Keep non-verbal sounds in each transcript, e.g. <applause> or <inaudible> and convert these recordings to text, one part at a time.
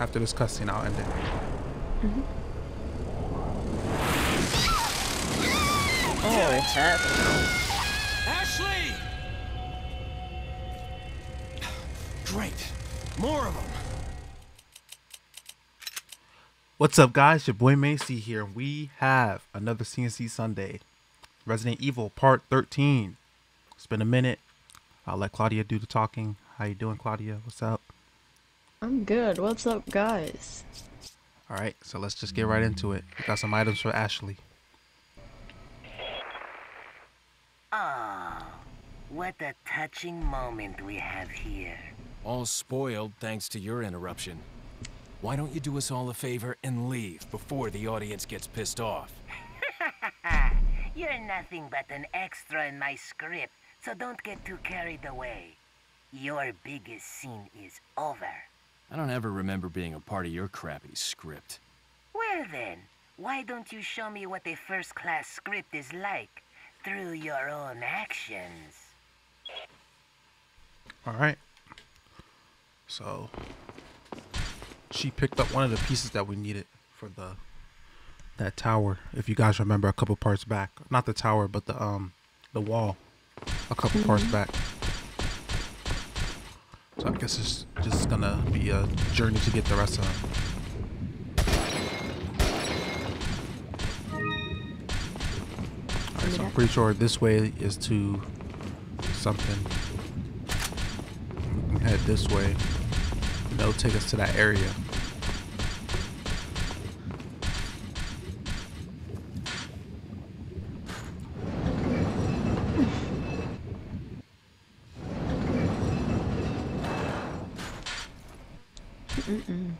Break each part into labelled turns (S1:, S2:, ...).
S1: After this cutscene, I'll end it.
S2: Mm-hmm. Oh, it's happening.
S3: Ashley! Great. More of them.
S1: What's up, guys? Your boy Manny C here. We have another CNC Sunday. Resident Evil Part 13. It's been a minute. I'll let Claudia do the talking. How you doing, Claudia? What's up?
S2: I'm good. What's up, guys?
S1: All right, so let's just get right into it. We got some items for Ashley.
S4: Oh, what a touching moment we have here.
S3: All spoiled thanks to your interruption. Why don't you do us all a favor and leave before the audience gets pissed off? <laughs>
S4: You're nothing but an extra in my script, so don't get too carried away. Your biggest scene is over.
S3: I don't ever remember being a part of your crappy script.
S4: Well then, why don't you show me what a first-class script is like through your own actions?
S1: All right. So she picked up one of the pieces that we needed for the that tower. If you guys remember a couple parts back, not the tower, but the um the wall, a couple parts back. So I guess it's just gonna be a journey to get the rest of them. Alright, so I'm pretty sure this way is to something. Head this way. That'll take us to that area.
S2: Mm-mm.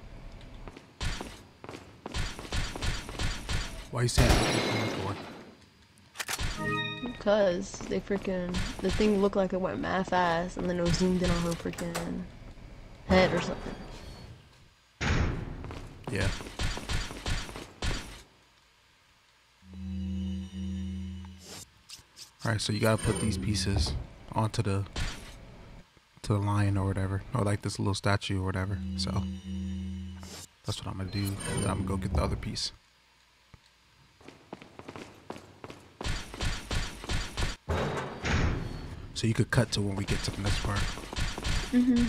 S1: Why you saying?
S2: Because they freaking the thing looked like it went mad fast, and then it was zoomed in on her freaking head or something.
S1: Yeah. Alright, so you gotta put these pieces onto the to the lion or whatever. Or like this little statue or whatever. So that's what I'm gonna do. I'm gonna go get the other piece. So you could cut to when we get to the next part.
S2: Mm-hmm.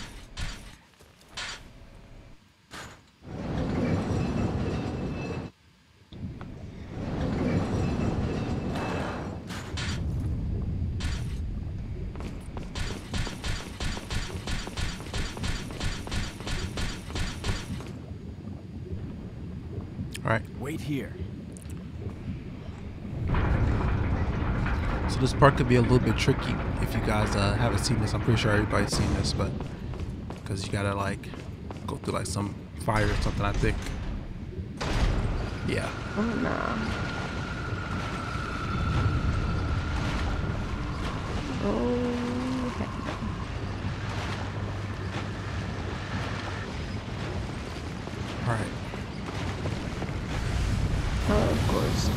S1: Alright.
S3: Wait here.
S1: So this part could be a little bit tricky if you guys uh, haven't seen this. I'm pretty sure everybody's seen this, but because you gotta like go through like some fire or something. I think. Yeah.
S2: Oh nah. Oh heck no.
S1: All right.
S2: Oh, of course.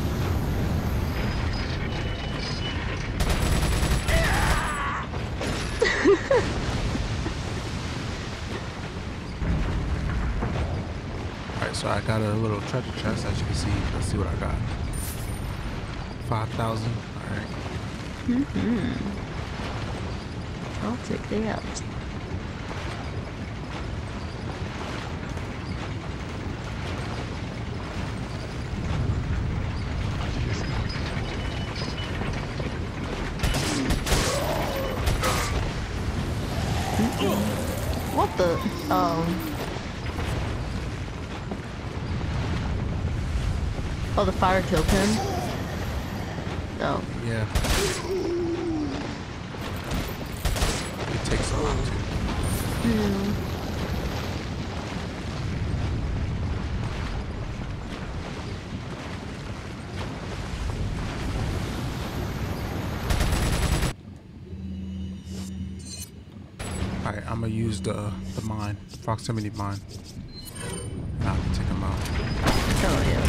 S2: <laughs>
S1: All right. So I got a little treasure chest, as you can see. Let's see what I got. Five thousand. All right.
S2: Mm-hmm. I'll take that. What Um. Oh, the fire killed him? No.
S1: Yeah. It takes a lot to.
S2: Hmm.
S1: All right. I'm gonna use the the mine, proximity mine. Now I take them out.
S2: Oh, yeah.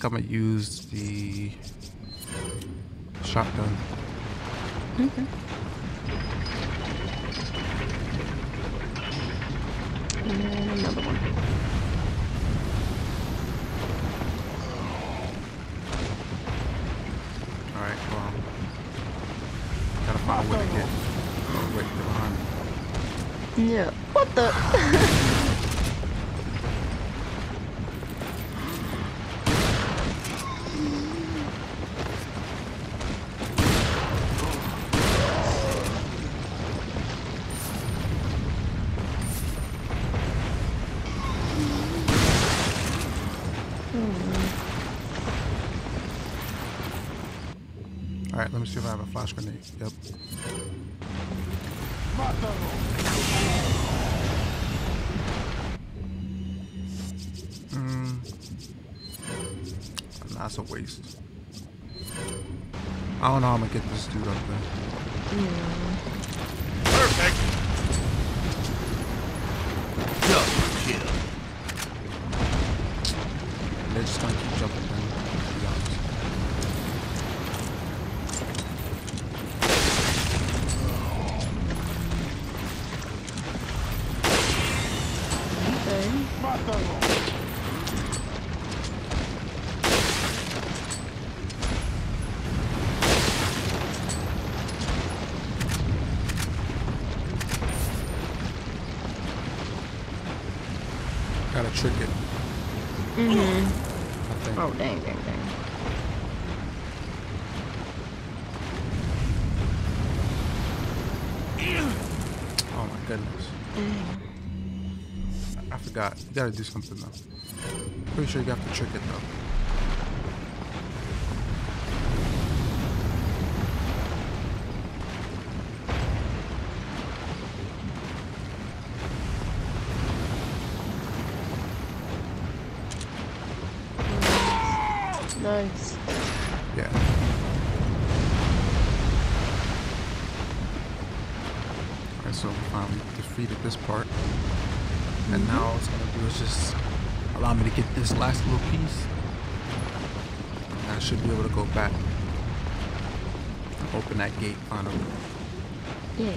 S1: Think I'm gonna use the shotgun.
S2: Okay. And another one.
S1: Alright, well. Gotta find a way to get. Oh, wait, they're behind me.
S2: Yeah. What the? <laughs>
S1: Have a flash grenade. Yep. Mm. That's a waste. I don't know how I'm gonna get this dude up there.
S5: Perfect.
S1: Forgot. You gotta do something though. Pretty sure you have to trick it though.
S2: Nice.
S1: Yeah. Alright, so we finally defeated this part. And now all it's gonna do is just allow me to get this last little piece. And I should be able to go back. Open that gate finally.
S2: Yay.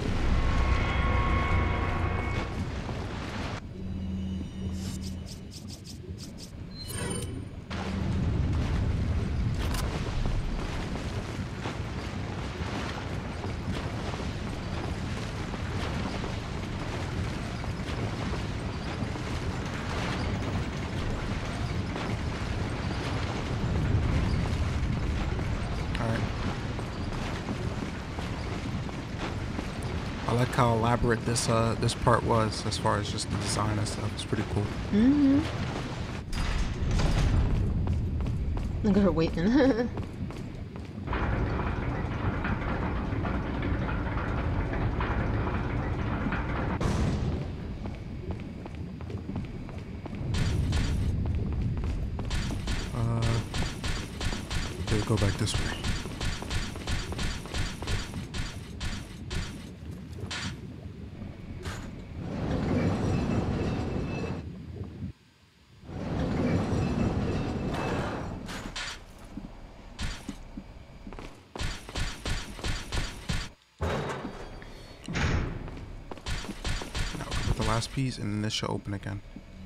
S1: Like how elaborate this uh this part was as far as just the design and stuff. It's pretty cool.
S2: Mm-hmm. Look at her waiting. <laughs>
S1: Uh, okay, go back this way. The last piece and then this should open again.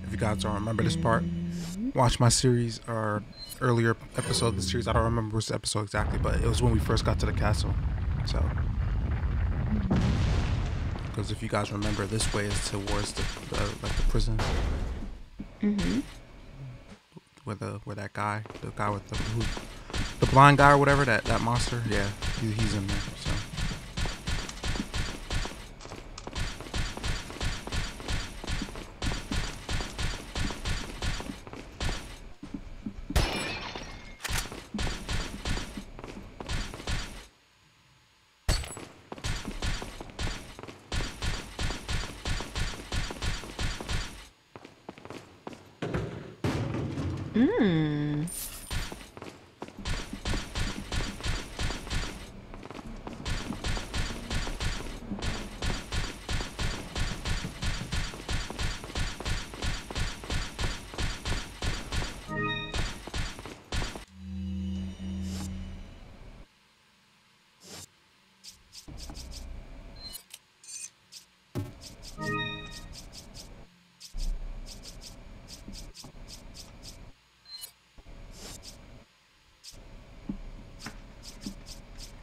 S1: If you guys don't remember this part, watch my series or earlier episode of the series. I don't remember which episode exactly, but it was when we first got to the castle. So, because if you guys remember, this way is towards the, the like the prison
S2: mm-hmm.
S1: where the where that guy, the guy with the who, the blind guy or whatever that that monster. Yeah, he, he's in there.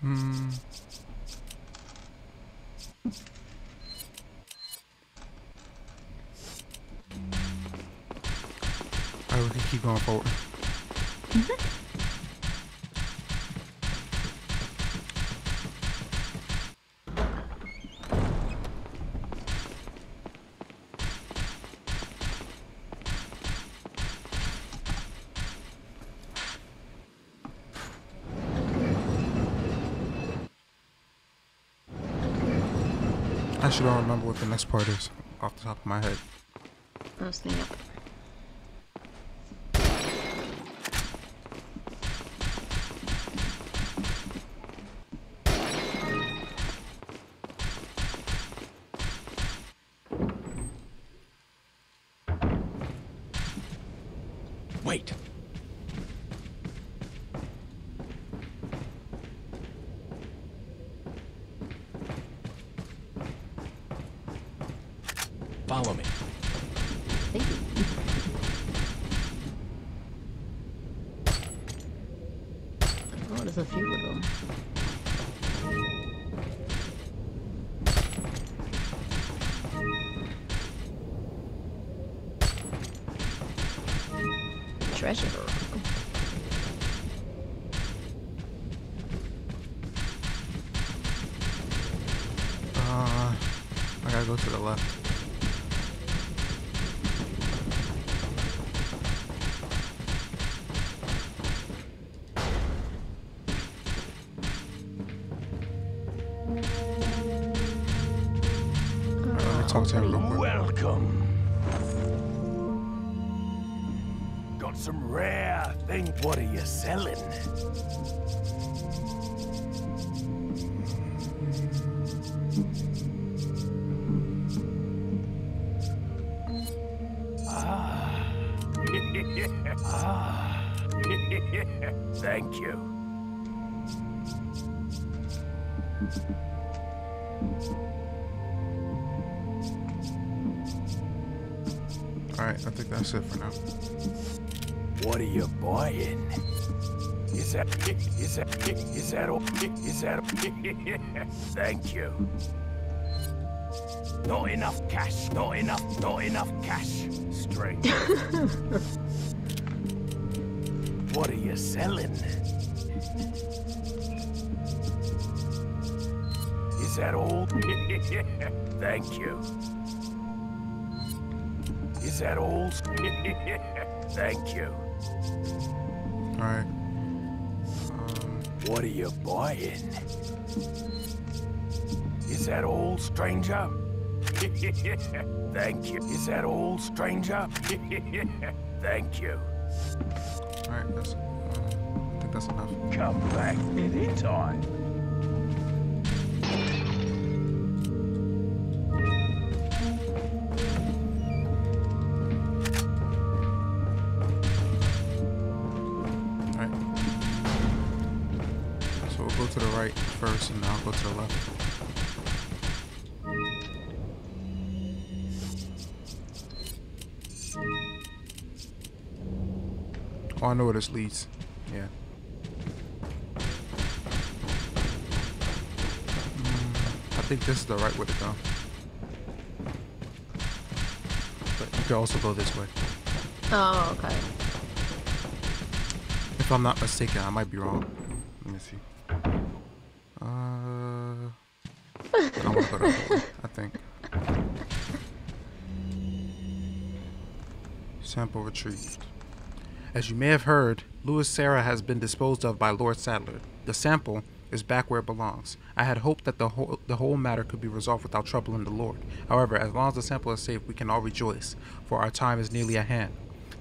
S1: Hmm. Alright, we can keep going forward. I actually don't remember what the next part is off the top of my head.
S2: Oh, snap.
S3: Wait.
S2: Treasure.
S1: Uh, I gotta go to the left. Alright, I think that's it for now.
S3: What are you buying? Is that is that is that all? Is that <laughs> Thank you. Not enough cash. Not enough. Not enough cash. Strange. <laughs> what are you selling? Is that old? <laughs> Thank you. Is that old? <laughs> Thank you.
S1: Alright. Um,
S3: What are you buying? Is that old, stranger? <laughs> Thank you. Is that old, stranger? Thank you.
S1: alright, that's, uh, I think that's enough.
S3: Come back anytime.
S1: Go to the left. Oh, I know where this leads. Yeah. Mm, I think this is the right way to go. But you could also go this way.
S2: Oh, okay.
S1: If I'm not mistaken, I might be wrong. Let me see. Uh, Go the I think. Sample retrieved. As you may have heard, Luis Sera has been disposed of by Lord Saddler. The sample is back where it belongs. I had hoped that the whole the whole matter could be resolved without troubling the Lord. However, as long as the sample is safe, we can all rejoice, for our time is nearly at hand.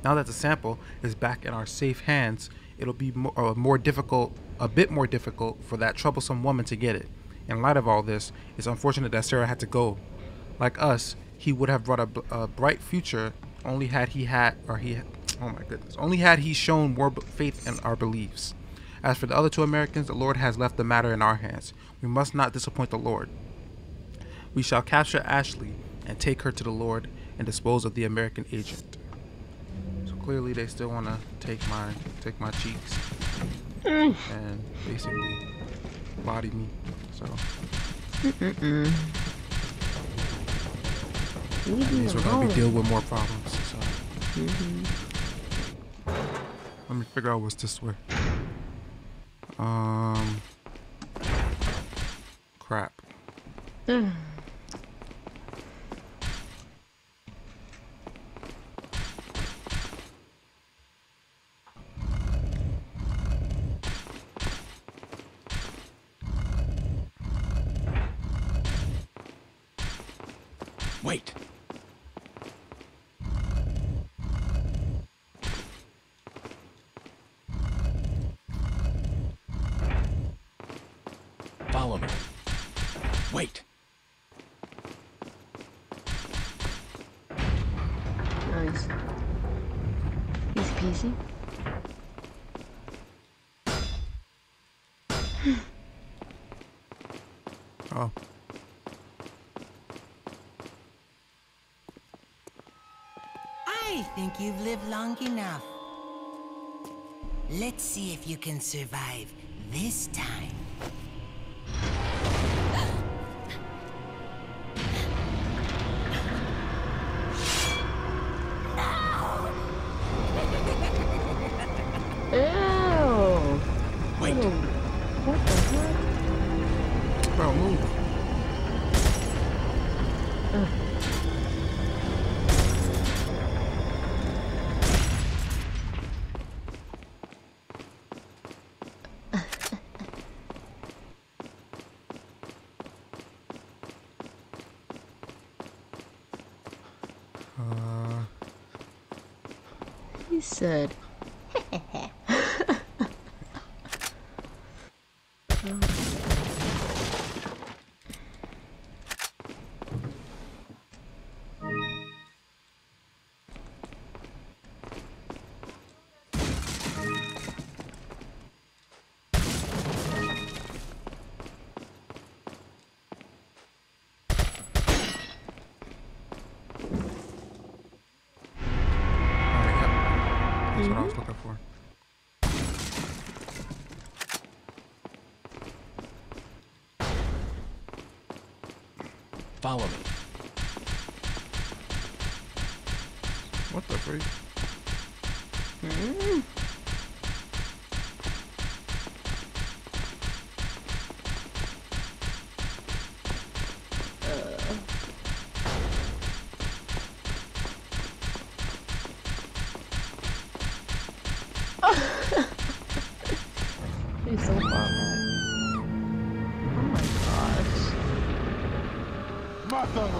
S1: Now that the sample is back in our safe hands, it'll be more, uh, more difficult, a bit more difficult for that troublesome woman to get it. In light of all this, it's unfortunate that Sera had to go. Like us, he would have brought a, b- a bright future only had he had, or he, oh my goodness, only had he shown more b- faith in our beliefs. As for the other two Americans, the Lord has left the matter in our hands. We must not disappoint the Lord. We shall capture Ashley and take her to the Lord and dispose of the American agent. So clearly, they still want to take my take my cheeks mm. and basically body me. So that means we're gonna be dealing with more problems. So
S2: Mhm.
S1: let me figure out what's this way. Um, crap.
S3: Wait. Follow me. Wait.
S2: Nice. Easy peasy.
S1: Oh,
S4: I think you've lived long enough. Let's see if you can survive this time.
S1: Uh,
S2: He said. <laughs> <laughs>
S3: Follow.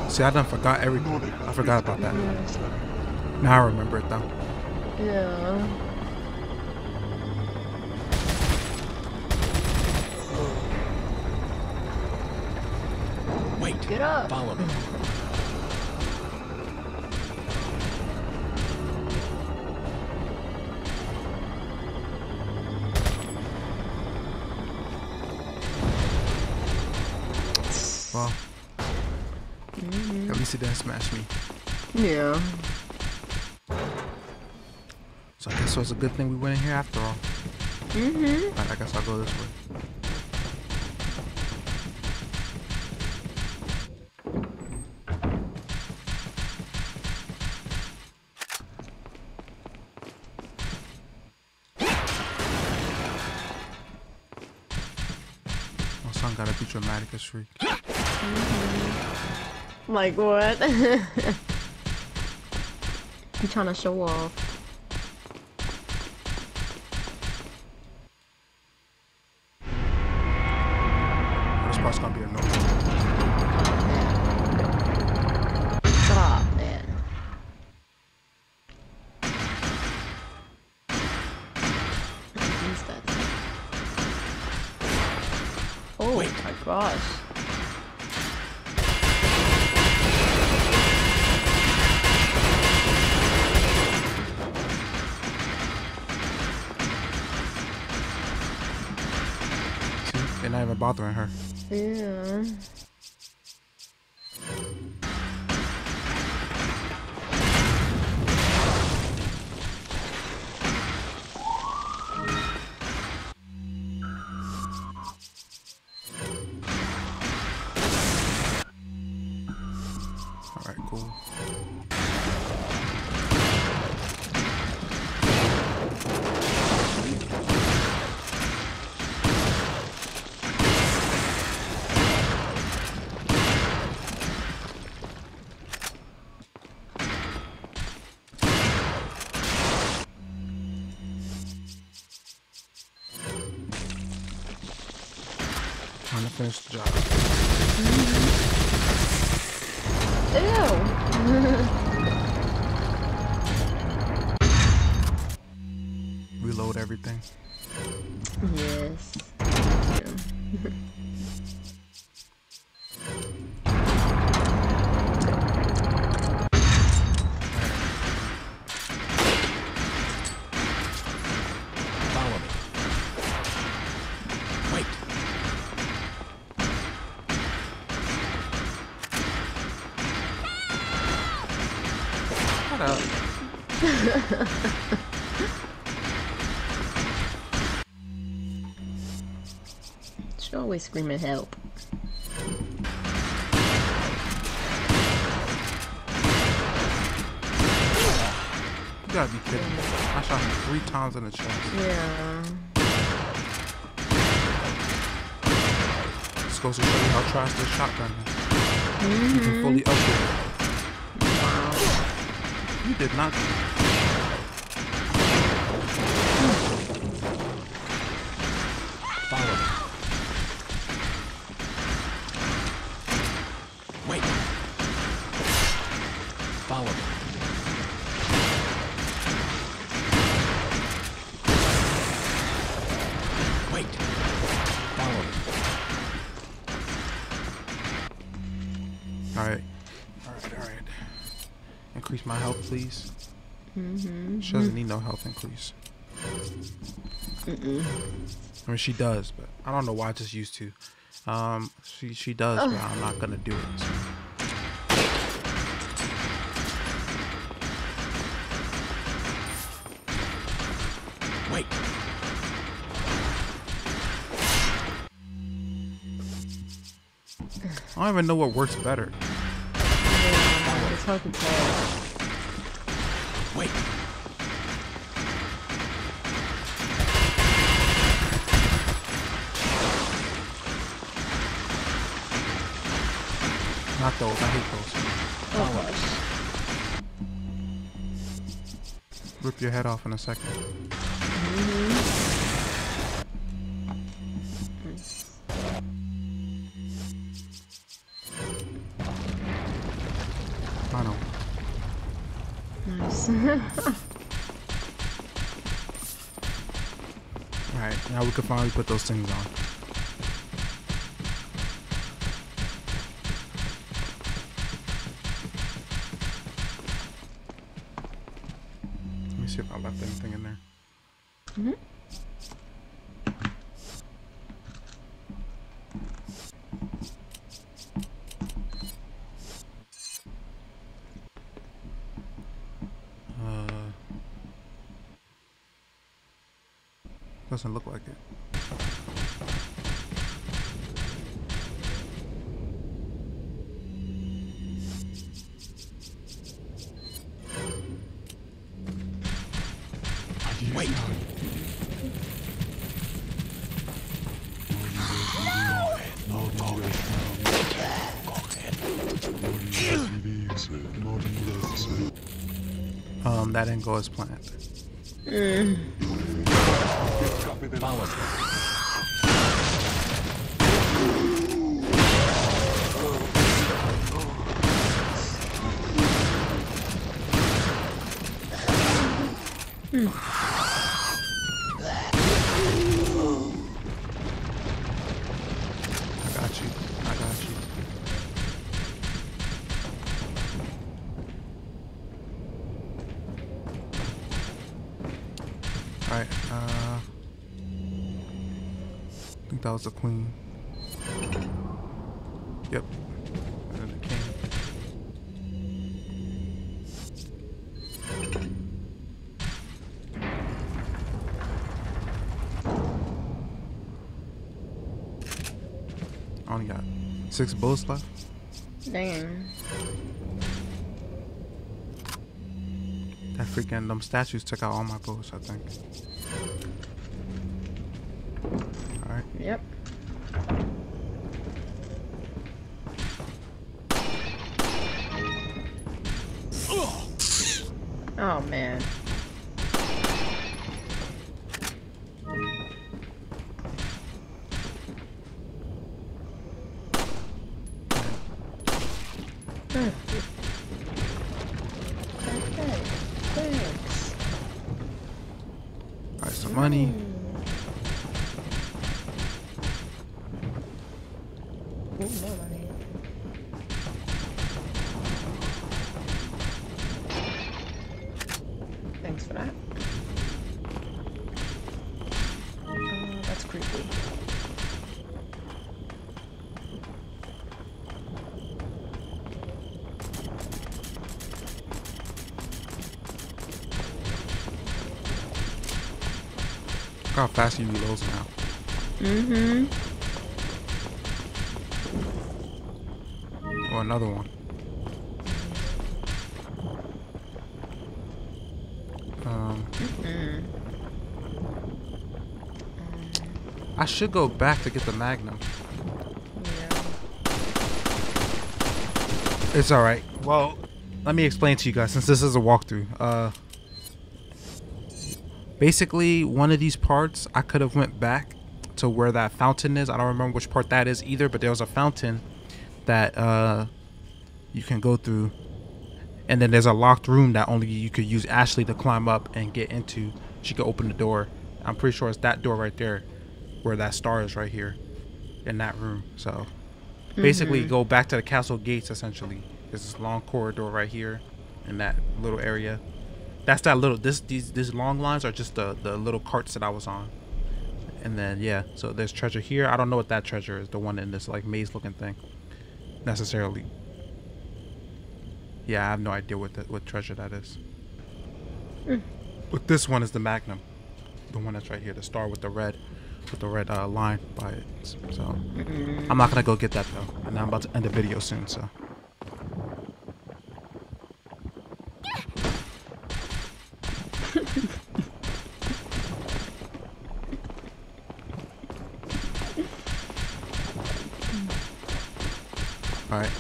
S1: See, I done forgot everything. I forgot about that. Now I remember it though.
S2: Yeah.
S3: Wait.
S2: Get up.
S3: Follow me.
S1: At least he didn't smash me.
S2: Yeah.
S1: So I guess it was a good thing we went in here after all.
S2: Mm-hmm.
S1: Alright, I guess I'll go this way. My son gotta be dramatic as freak.
S2: Like what? you trying to show off.
S1: Bothering her.
S2: Yeah. <laughs>
S1: Reload everything.
S2: Yeah. Always screaming help.
S1: You gotta be kidding me. I shot him three times in the chest.
S2: Yeah.
S1: This goes to show you how trash this shotgun is. You can mm-hmm. fully upgrade. it. You did not. Increase my health, please. She doesn't need no health increase. I mean, she does, but I don't know why I just used to. Um, she she does, but I'm not gonna do it. so.
S5: Wait.
S1: I don't even know what works better.
S2: Yeah. It's hard to tell.
S5: Wait.
S1: Not those. I hate those.
S2: Oh gosh.
S1: Rip your head off in a second. Mm-hmm. Know.
S2: Nice. <laughs>
S1: Alright, now we can finally put those things on. See if I left anything in there. Uh, didn't go as planned.
S5: Me.
S1: Hmm. I think that was the queen. Yep. And then the king. I only got six bullets left.
S2: Damn.
S1: That freaking them statues took out all my bows. I think. All right.
S2: Yep. Oh man.
S1: Look how fast he reloads now.
S2: Mm-hmm.
S1: Oh, another one. Um, I should go back to get the Magnum.
S2: Yeah.
S1: It's all right. Well, let me explain to you guys since this is a walkthrough. Uh, basically, one of these parts I could have went back to where that fountain is. I don't remember which part that is either, but there was a fountain that uh you can go through, and then there's a locked room that only you could use Ashley to climb up and get into. She could open the door. I'm pretty sure it's that door right there, where that star is right here, in that room. So basically go back to the castle gates essentially there's this long corridor right here in that little area that's that little this these these long lines are just the the little carts that i was on. And then yeah so there's treasure here. I don't know what that treasure is the one in this like maze looking thing necessarily. Yeah i have no idea what that what treasure that is. But this one is the magnum the one that's right here the star with the red with the red uh, line by it so. I'm not gonna go get that though. And i'm about to end the video soon so all right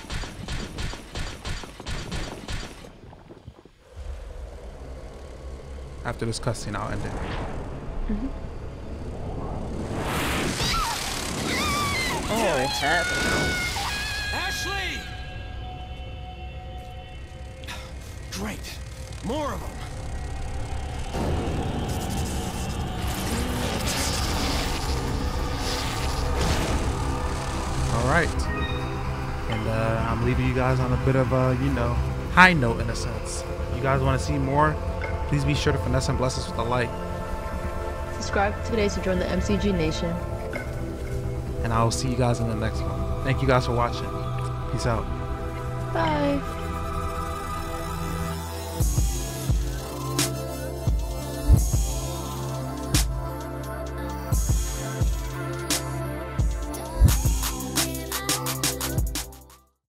S1: after this cutscene i'll end it
S2: Oh, it's happening.
S5: Ashley! Great. More of them.
S1: All right. And uh, I'm leaving you guys on a bit of a, you know, high note in a sense. You guys want to see more? Please be sure to finesse and bless us with a like.
S2: Subscribe today to join the MCG Nation.
S1: And I will see you guys in the next one. Thank you guys for watching. Peace out.
S2: Bye.